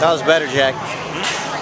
That was better, Jack. Hmm?